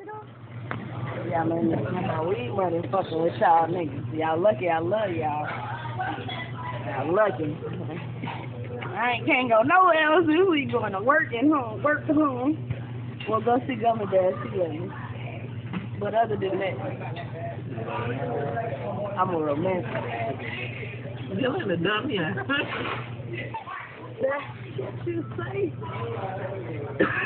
Y'all man, my weed motherfucking fucking with y'all niggas. Y'all lucky, I love y'all. Y'all lucky. I ain't can't go nowhere else We. Going to work and home, work to home. We'll go see Gummy Dad, see later. But other than that, I'm a romantic. You're in the dumb here. That's what you say.